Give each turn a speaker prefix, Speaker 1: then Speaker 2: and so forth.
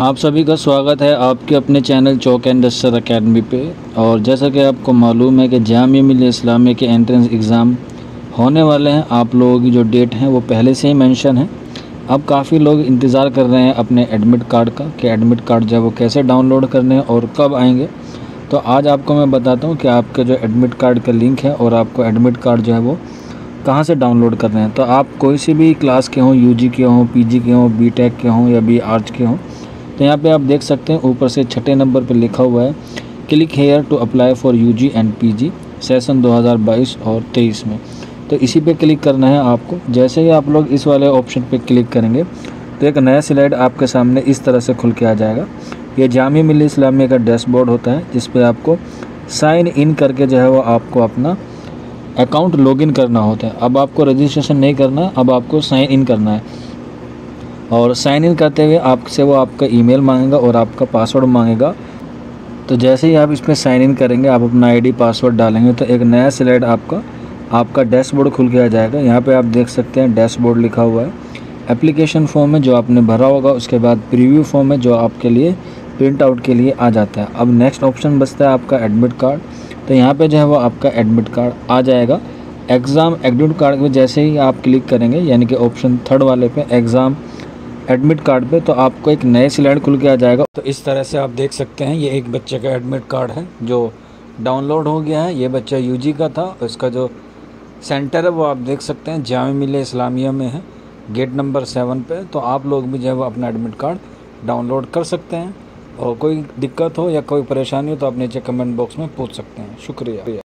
Speaker 1: आप सभी का स्वागत है आपके अपने चैनल चौक एंड दस्तर अकेडमी पे। और जैसा कि आपको मालूम है कि जामिया मिल इस्लामी के एंट्रेंस एग्ज़ाम होने वाले हैं। आप लोगों की जो डेट है, वो पहले से ही मेंशन है। अब काफ़ी लोग इंतज़ार कर रहे हैं अपने एडमिट कार्ड का, कि एडमिट कार्ड जो वो कैसे डाउनलोड करने हैं और कब आएँगे। तो आज आपको मैं बताता हूँ कि आपके जो एडमिट कार्ड का लिंक है और आपको एडमिट कार्ड जो है वो कहाँ से डाउनलोड कर रहे हैं। तो आप कोई सी भी क्लास के हों यूजी के हों पीजी के हों बीटेक के हों या बी आर्ट्स के हों तो यहाँ पे आप देख सकते हैं, ऊपर से छठे नंबर पे लिखा हुआ है, click here to apply for UG and P PG session 2022 और 23 में। तो इसी पे क्लिक करना है आपको। जैसे ही आप लोग इस वाले ऑप्शन पे क्लिक करेंगे तो एक नया स्लाइड आपके सामने इस तरह से खुल के आ जाएगा। ये जामिया मिली इस्लामिया का डैशबोर्ड होता है, जिस पर आपको साइन इन करके जो है वो आपको अपना अकाउंट लॉगिन करना होता है। अब आपको रजिस्ट्रेशन नहीं करना, अब आपको साइन इन करना है। और साइन इन करते हुए आपसे वो आपका ईमेल मांगेगा और आपका पासवर्ड मांगेगा। तो जैसे ही आप इसमें साइन इन करेंगे, आप अपना आईडी पासवर्ड डालेंगे तो एक नया स्लाइड आपका आपका डैशबोर्ड खुल के आ जाएगा। यहाँ पे आप देख सकते हैं डैशबोर्ड लिखा हुआ है। एप्लीकेशन फॉर्म है जो आपने भरा होगा, उसके बाद प्रीव्यू फॉर्म है जो आपके लिए प्रिंट आउट के लिए आ जाता है। अब नेक्स्ट ऑप्शन बचता है आपका एडमिट कार्ड तो यहाँ पे जो है वो आपका एडमिट कार्ड आ जाएगा। एग्ज़ाम एडमिट कार्ड में जैसे ही आप क्लिक करेंगे, यानी कि ऑप्शन थर्ड वाले पे एग्ज़ाम एडमिट कार्ड पे तो आपको एक नए स्लाइड खुल के आ जाएगा। तो इस तरह से आप देख सकते हैं, ये एक बच्चे का एडमिट कार्ड है, जो डाउनलोड हो गया है। ये बच्चा यूजी का था इसका जो सेंटर है, वो आप देख सकते हैं, जाम मिल इस्लामिया में है, गेट नंबर सेवन पे। तो आप लोग भी जो है, वो अपना एडमिट कार्ड डाउनलोड कर सकते हैं, और कोई दिक्कत हो या कोई परेशानी हो तो आप नीचे कमेंट बॉक्स में पूछ सकते हैं। शुक्रिया।